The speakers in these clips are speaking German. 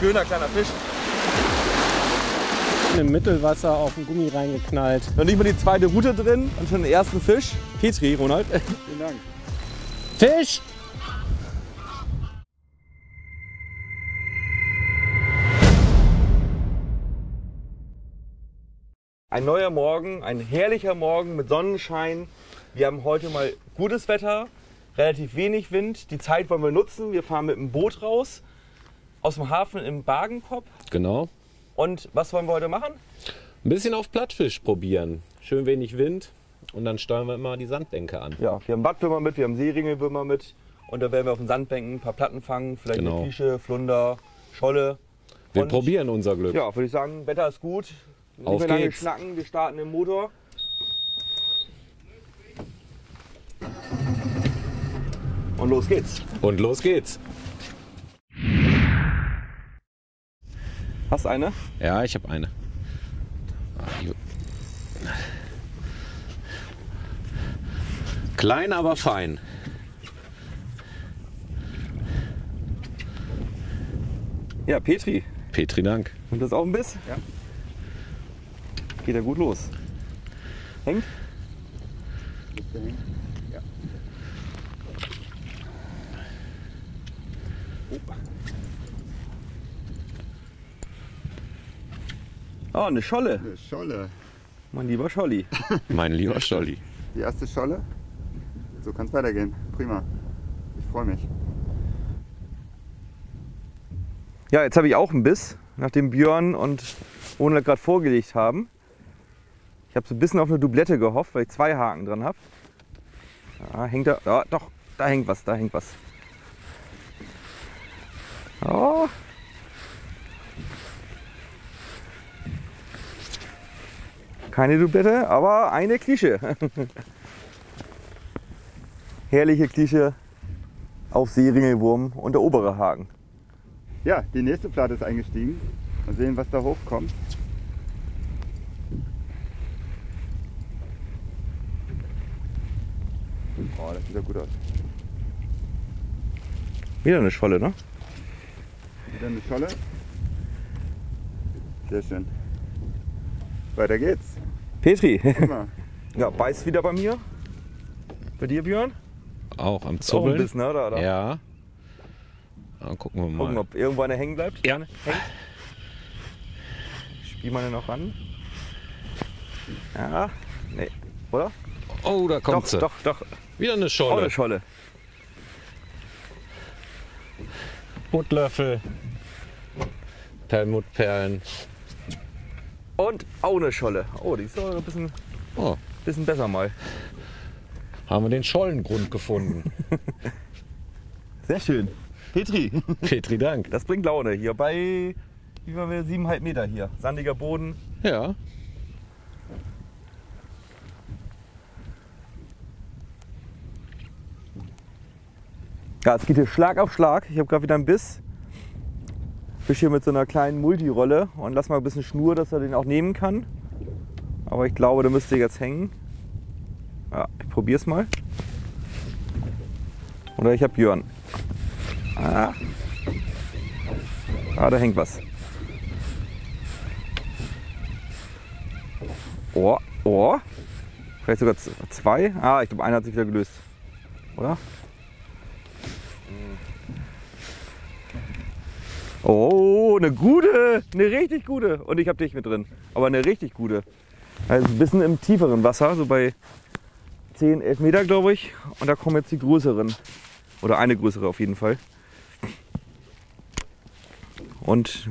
Schöner kleiner Fisch. Im Mittelwasser auf den Gummi reingeknallt. Noch nicht mal die zweite Route drin und schon den ersten Fisch. Petri, Ronald. Vielen Dank. Fisch! Ein neuer Morgen, ein herrlicher Morgen mit Sonnenschein. Wir haben heute mal gutes Wetter, relativ wenig Wind. Die Zeit wollen wir nutzen. Wir fahren mit dem Boot raus aus dem Hafen im Bagenkop. Genau. Und was wollen wir heute machen? Ein bisschen auf Plattfisch probieren. Schön wenig Wind. Und dann steuern wir immer die Sandbänke an. Ja, wir haben Wattwürmer mit, wir haben Seeringelwürmer mit. Und da werden wir auf den Sandbänken ein paar Platten fangen. Vielleicht Genau. eine Fische, Flunder, Scholle. Wir Und- probieren unser Glück. Ja, würde ich sagen, Wetter ist gut. Nicht Auf mehr lange geht's. schnacken, wir starten den Motor. Und los geht's. Und los geht's. Hast du eine? Ja, ich habe eine. Klein, aber fein. Ja, Petri. Petri Dank. Und das auch ein Biss? Ja. Geht ja gut los. Hängt? Müsste hängen. Ja. Oh, eine Scholle. Eine Scholle. Mein lieber Scholli. Mein lieber Scholli. Die erste Scholle. So kann es weitergehen. Prima. Ich freue mich. Ja, jetzt habe ich auch einen Biss, nachdem Björn und Ronald gerade vorgelegt haben. Ich habe so ein bisschen auf eine Doublette gehofft, weil ich zwei Haken dran habe. Ja, hängt da. Ja, doch, da hängt was, da hängt was. Oh. Keine Doublette, aber eine Klische. Herrliche Klische auf Seeringelwurm und der obere Haken. Ja, die nächste Platte ist eingestiegen. Mal sehen, was da hochkommt. Oh, das sieht ja gut aus. Wieder eine Scholle, ne? Wieder eine Scholle. Sehr schön. Weiter geht's. Petri. Ja, beißt wieder bei mir. Bei dir, Björn? Auch am Auch ein Zubbeln. bisschen, ne? Da. Ja. Dann gucken wir mal. Gucken, ob irgendwo eine hängen bleibt. Ja. Hängt. Spiel mal noch ran. Ja, nee. Oder? Oh, da kommt doch, sie. doch, doch. Wieder eine Scholle. eine Scholle. Buttlöffel. Perlmuttperlen. Und auch eine Scholle. Oh, die ist doch ein bisschen, Oh, bisschen besser mal. haben wir den Schollengrund gefunden. Sehr schön. Petri. Petri Dank. Das bringt Laune. Hier bei, wie waren wir, siebeneinhalb Meter hier. Sandiger Boden. Ja. Ja, es geht hier Schlag auf Schlag. Ich habe gerade wieder einen Biss. Fisch hier mit so einer kleinen Multirolle und lass mal ein bisschen Schnur, dass er den auch nehmen kann. Aber ich glaube, der müsste jetzt hängen. Ja, ich probiere es mal. Oder ich habe Björn. Ah. ah, da hängt was. Oh, oh. Vielleicht sogar zwei. Ah, ich glaube, einer hat sich wieder gelöst. Oder? Oh, eine gute, eine richtig gute. Und ich habe dich mit drin. Aber eine richtig gute. Also ein bisschen im tieferen Wasser, so bei 10, 11 Meter, glaube ich. Und da kommen jetzt die größeren. Oder eine größere auf jeden Fall. Und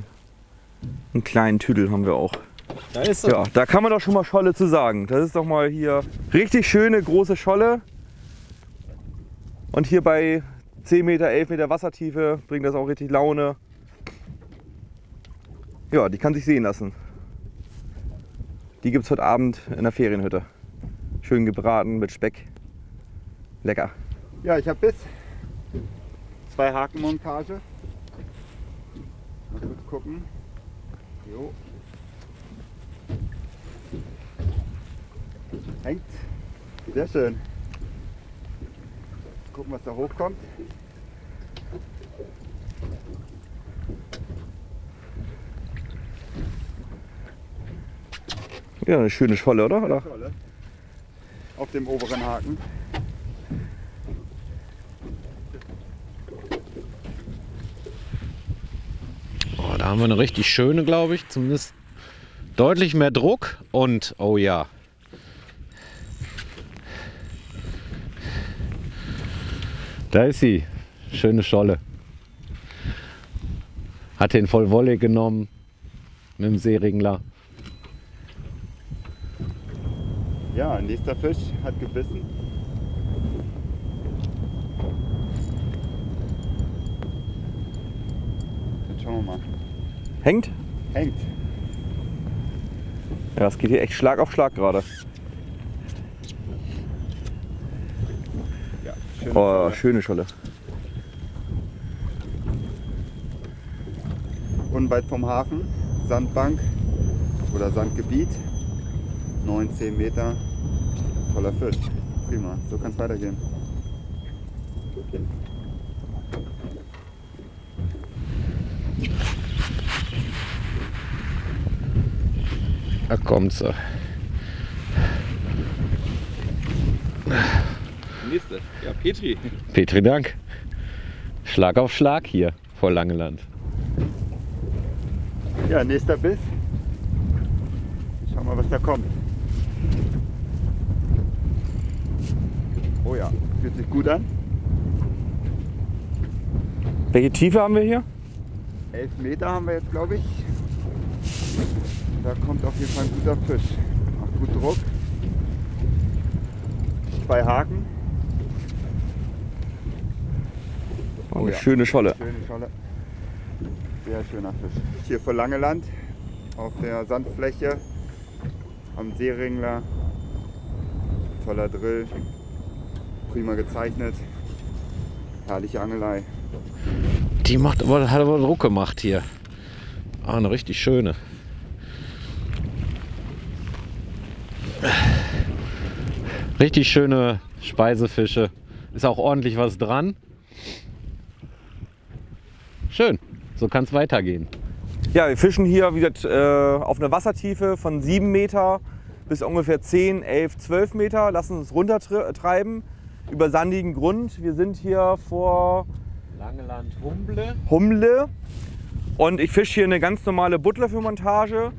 einen kleinen Tüdel haben wir auch. Da ist er. Ja, da kann man doch schon mal Scholle zu sagen. Das ist doch mal hier richtig schöne große Scholle. Und hier bei 10 Meter, 11 Meter Wassertiefe bringt das auch richtig Laune. Ja, die kann sich sehen lassen. Die gibt es heute Abend in der Ferienhütte. Schön gebraten mit Speck. Lecker. Ja, ich habe bis zwei Hakenmontage. Mal kurz gucken. Jo. Hängt. Sehr schön. Gucken, was da hochkommt. Ja, eine schöne Scholle, oder? oder? Scholle. Auf dem oberen Haken. Oh, da haben wir eine richtig schöne, glaube ich. Zumindest deutlich mehr Druck. Und, oh ja. Da ist sie. Schöne Scholle. Hat den voll Wolle genommen. Mit dem Seeringler. Ja, nächster Fisch hat gebissen. Jetzt schauen wir mal. Hängt? Hängt. Ja, es geht hier echt Schlag auf Schlag gerade. Ja, schön. Oh, schöne Scholle. Unweit vom Hafen, Sandbank oder Sandgebiet. 19 Meter. Toller Fisch. Prima. So kann es weitergehen. Da kommt sie. Nächste. Ja, Petri. Petri Dank. Schlag auf Schlag hier vor Langeland. Ja, nächster Biss. Schauen wir, was da kommt. Oh ja, fühlt sich gut an. Welche Tiefe haben wir hier? 11 Meter haben wir jetzt, glaube ich. Da kommt auf jeden Fall ein guter Fisch. Macht gut Druck. Zwei Haken. Oh, eine ja. schöne Scholle. Schöne Scholle. Sehr schöner Fisch. Hier vor Langeland auf der Sandfläche am Seeringler. Toller Drill. Prima gezeichnet. Herrliche Angelei. Die macht aber, hat aber Druck gemacht hier. Ah, eine richtig schöne. Richtig schöne Speisefische. Ist auch ordentlich was dran. Schön. So kann es weitergehen. Ja, wir fischen hier wieder äh, auf einer Wassertiefe von 7 Meter bis ungefähr 10, 11, 12 Meter. Lassen uns runtertreiben über sandigen Grund. Wir sind hier vor Langeland Humble. Humle und ich fische hier eine ganz normale Butterlöffelmontage.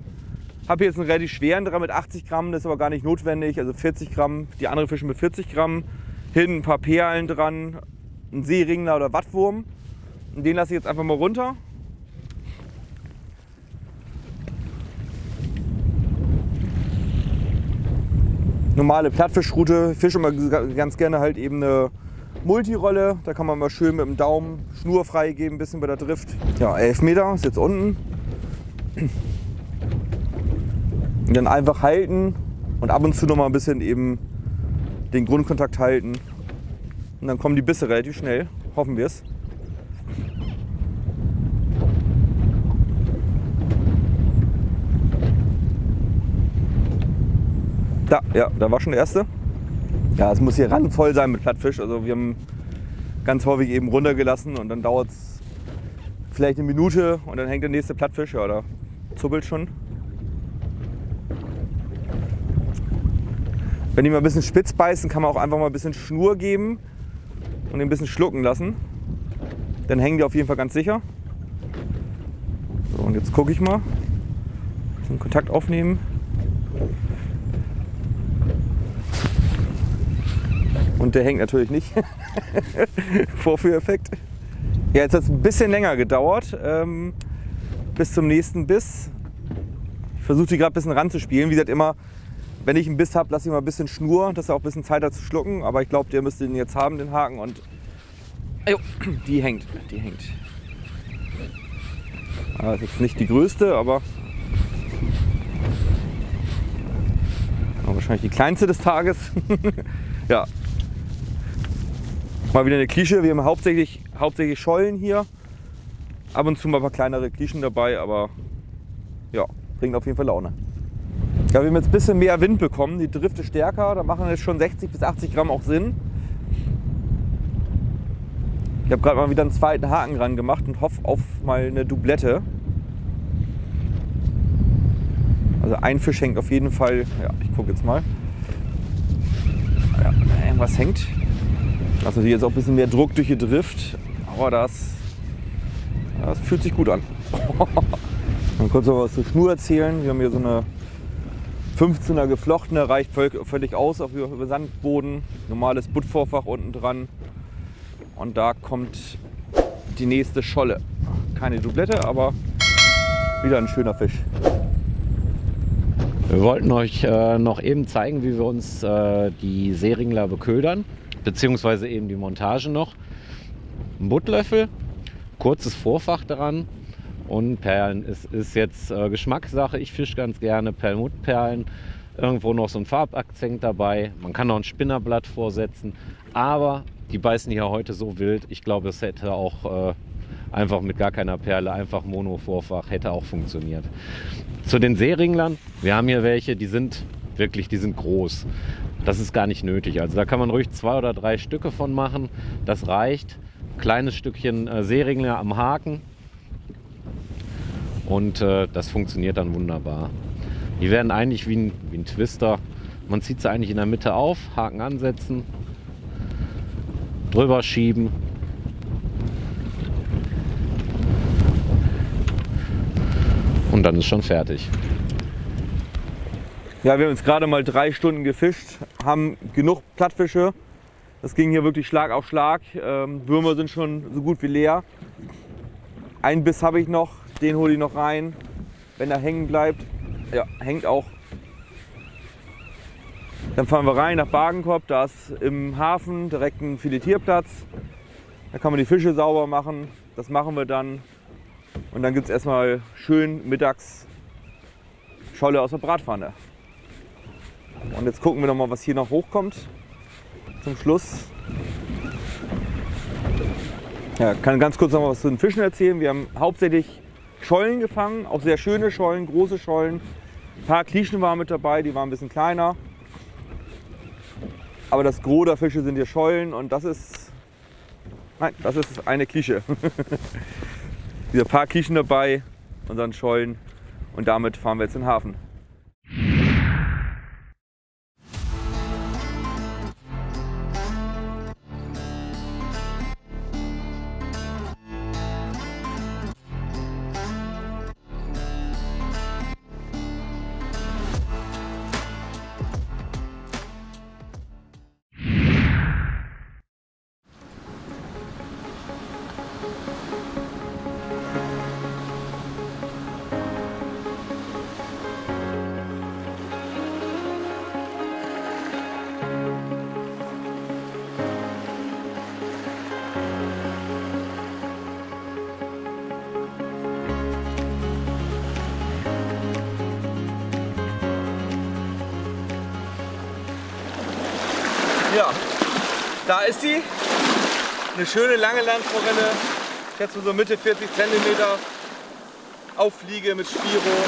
Habe jetzt einen relativ schweren dran mit 80 Gramm, das ist aber gar nicht notwendig. Also 40 Gramm, die anderen fischen mit 40 Gramm. Hinten ein paar Perlen dran, ein Seeringler oder Wattwurm. Und den lasse ich jetzt einfach mal runter. Normale Plattfischroute. Ich fische immer ganz gerne halt eben eine Multirolle. Da kann man mal schön mit dem Daumen Schnur freigeben, ein bisschen bei der Drift. Ja, 11 Meter ist jetzt unten. Und dann einfach halten und ab und zu noch mal ein bisschen eben den Grundkontakt halten. Und dann kommen die Bisse relativ schnell. Hoffen wir es. Da, ja, da war schon der erste. Ja, es muss hier randvoll sein mit Plattfisch. Also wir haben ganz häufig eben runtergelassen und dann dauert es vielleicht eine Minute und dann hängt der nächste Plattfisch. Ja, da zuppelt schon. Wenn die mal ein bisschen spitz beißen, kann man auch einfach mal ein bisschen Schnur geben und den ein bisschen schlucken lassen. Dann hängen die auf jeden Fall ganz sicher. So, und jetzt gucke ich mal. Den Kontakt aufnehmen. Und der hängt natürlich nicht. Vorführeffekt. Ja, jetzt hat es ein bisschen länger gedauert. Ähm, bis zum nächsten Biss. Ich versuche die gerade ein bisschen ranzuspielen. Wie gesagt, immer, wenn ich einen Biss habe, lasse ich mal ein bisschen Schnur, dass er auch ein bisschen Zeit hat zu schlucken. Aber ich glaube, der müsste den jetzt haben, den Haken. Und Ajo, die hängt. Die hängt. Aber ist jetzt nicht die größte, aber aber wahrscheinlich die kleinste des Tages. ja, Mal wieder eine Klische. Wir haben hauptsächlich, hauptsächlich Schollen hier. Ab und zu mal ein paar kleinere Klischen dabei, aber ja, bringt auf jeden Fall Laune. Ja, wir haben jetzt ein bisschen mehr Wind bekommen. Die Drift ist stärker. Da machen jetzt schon 60 bis 80 Gramm auch Sinn. Ich habe gerade mal wieder einen zweiten Haken ran gemacht und hoffe auf mal eine Doublette. Also Also ein Fisch hängt auf jeden Fall. Ja, ich gucke jetzt mal. Ja, irgendwas hängt. Also hier ist auch ein bisschen mehr Druck durch die Drift. Aber das, das fühlt sich gut an. Dann kurz noch was zur Schnur erzählen. Wir haben hier so eine 15er geflochtene, reicht völlig aus auf über Sandboden. Normales Buttvorfach unten dran. Und da kommt die nächste Scholle. Keine Doublette, aber wieder ein schöner Fisch. Wir wollten euch äh, noch eben zeigen, wie wir uns äh, die Seeringler beködern, beziehungsweise eben die Montage noch. Ein Buttlöffel, kurzes Vorfach daran und Perlen. Es ist jetzt äh, Geschmackssache. Ich fische ganz gerne Perlmuttperlen. Irgendwo noch so ein Farbakzent dabei. Man kann noch ein Spinnerblatt vorsetzen. Aber die beißen hier heute so wild. Ich glaube, es hätte auch äh, einfach mit gar keiner Perle, einfach Mono-Vorfach, hätte auch funktioniert. Zu den Seeringlern, wir haben hier welche, die sind wirklich, die sind groß. Das ist gar nicht nötig. Also da kann man ruhig zwei oder drei Stücke von machen. Das reicht. Kleines Stückchen äh, Seeringler am Haken. Und äh, das funktioniert dann wunderbar. Die werden eigentlich wie ein, wie ein Twister. Man zieht sie eigentlich in der Mitte auf, Haken ansetzen, drüber schieben und dann ist schon fertig. Ja, wir haben jetzt gerade mal drei Stunden gefischt, haben genug Plattfische. Das ging hier wirklich Schlag auf Schlag. Ähm, Würmer sind schon so gut wie leer. Ein Biss habe ich noch, den hole ich noch rein, wenn er hängen bleibt. Ja, hängt auch. Dann fahren wir rein nach Bagenkop, da ist im Hafen direkt ein Filetierplatz. Da kann man die Fische sauber machen. Das machen wir dann und dann gibt es erstmal schön mittags Scholle aus der Bratpfanne. Und jetzt gucken wir noch mal, was hier noch hochkommt zum Schluss. Ja, kann ganz kurz noch mal was zu den Fischen erzählen. Wir haben hauptsächlich Schollen gefangen, auch sehr schöne Schollen, große Schollen. Ein paar Klischen waren mit dabei, die waren ein bisschen kleiner. Aber das Gros der Fische sind hier Schollen und das ist, nein, das ist eine Klische. ein paar Kischen dabei, unseren Schollen und damit fahren wir jetzt in den Hafen. Da ist sie. Eine schöne lange Landforelle. Jetzt so Mitte 40 cm. Auffliege mit Spiro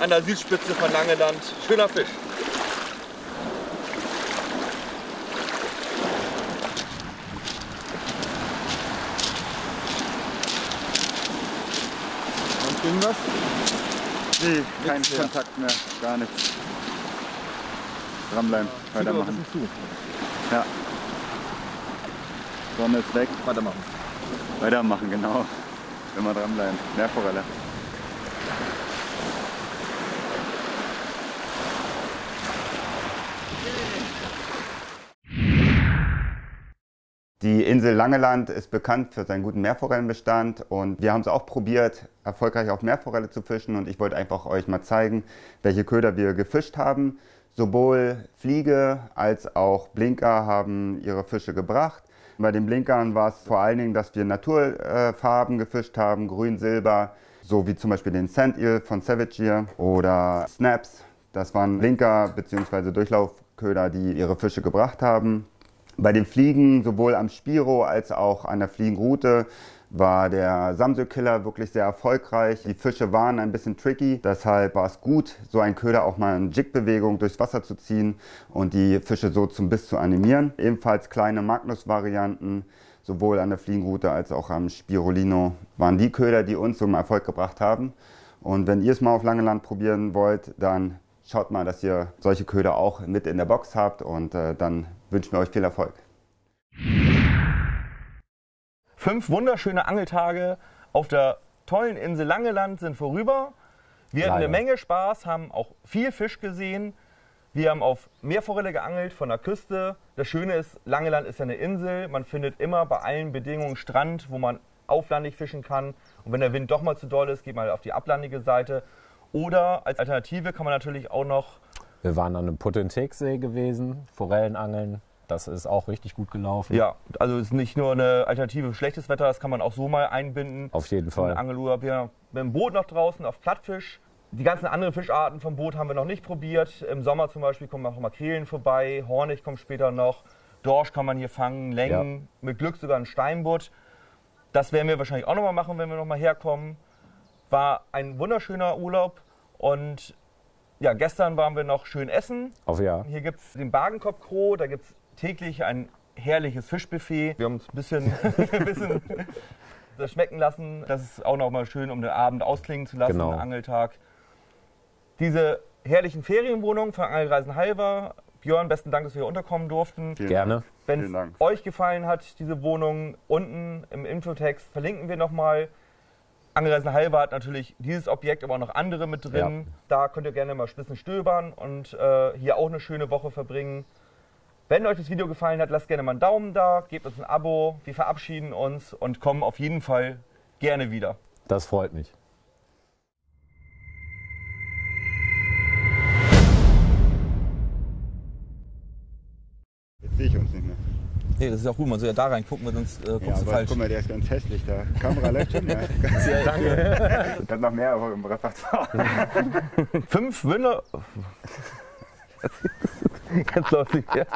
an der Südspitze von Langeland. Schöner Fisch. Und irgendwas? Nee, kein Kontakt mehr, gar nichts. Dranbleiben, weitermachen. Ja. Sonne ist weg. Weitermachen. Weitermachen, genau. Immer dranbleiben. Meerforelle. Die Insel Langeland ist bekannt für seinen guten Meerforellenbestand und wir haben es auch probiert, erfolgreich auf Meerforelle zu fischen und ich wollte einfach euch mal zeigen, welche Köder wir gefischt haben. Sowohl Fliege als auch Blinker haben ihre Fische gebracht. Bei den Blinkern war es vor allen Dingen, dass wir Naturfarben gefischt haben, grün, silber, so wie zum Beispiel den Sand Eel von Savage hier oder Snaps. Das waren Blinker bzw. Durchlaufköder, die ihre Fische gebracht haben. Bei den Fliegen, sowohl am Spiro als auch an der Fliegenroute, war der Samsö-Killer wirklich sehr erfolgreich. Die Fische waren ein bisschen tricky, deshalb war es gut, so einen Köder auch mal in Jig-Bewegung durchs Wasser zu ziehen und die Fische so zum Biss zu animieren. Ebenfalls kleine Magnus-Varianten, sowohl an der Fliegenroute als auch am Spirulino, waren die Köder, die uns zum Erfolg gebracht haben. Und wenn ihr es mal auf Langeland probieren wollt, dann schaut mal, dass ihr solche Köder auch mit in der Box habt und äh, dann wünschen wir euch viel Erfolg. Fünf wunderschöne Angeltage auf der tollen Insel Langeland sind vorüber. Wir hatten Leider. eine Menge Spaß, haben auch viel Fisch gesehen. Wir haben auf Meerforelle geangelt von der Küste. Das Schöne ist, Langeland ist ja eine Insel. Man findet immer bei allen Bedingungen Strand, wo man auflandig fischen kann. Und wenn der Wind doch mal zu doll ist, geht man auf die ablandige Seite. Oder als Alternative kann man natürlich auch noch Wir waren an einem Put-and-Take-See gewesen, Forellenangeln. Das ist auch richtig gut gelaufen. Ja, also es ist nicht nur eine Alternative für schlechtes Wetter, das kann man auch so mal einbinden. Auf jeden Fall. Angelur. Wir mit dem Boot noch draußen auf Plattfisch. Die ganzen anderen Fischarten vom Boot haben wir noch nicht probiert. Im Sommer zum Beispiel kommen auch Makrelen vorbei, Hornig kommt später noch, Dorsch kann man hier fangen, Längen, mit Glück sogar ein Steinbutt. Das werden wir wahrscheinlich auch noch mal machen, wenn wir noch mal herkommen. War ein wunderschöner Urlaub und ja, gestern waren wir noch schön essen. Auf ja. Hier gibt es den Bagenkopf-Kro, da gibt es täglich ein herrliches Fischbuffet. Wir haben uns ein bisschen, ein bisschen das schmecken lassen. Das ist auch noch mal schön, um den Abend ausklingen zu lassen, Genau. den Angeltag. Diese herrlichen Ferienwohnungen von Angelreisen Halver. Björn, besten Dank, dass wir hier unterkommen durften. Vielen Gerne. Wenn es euch gefallen hat, diese Wohnung, unten im Infotext verlinken wir nochmal. Angereisen Halber hat natürlich dieses Objekt, aber auch noch andere mit drin. Da könnt ihr gerne mal ein bisschen stöbern und äh, hier auch eine schöne Woche verbringen. Wenn euch das Video gefallen hat, lasst gerne mal einen Daumen da, gebt uns ein Abo. Wir verabschieden uns und kommen auf jeden Fall gerne wieder. Das freut mich. Jetzt sehe ich uns nicht mehr. Nee, das ist auch gut, man soll ja da reingucken, weil sonst äh, Ja, aber guck mal, der ist ganz hässlich da. Kamera läuft schon, ja. Danke. Ich habe noch mehr im Repertoire. Fünf Wünder. Ganz lustig, ja.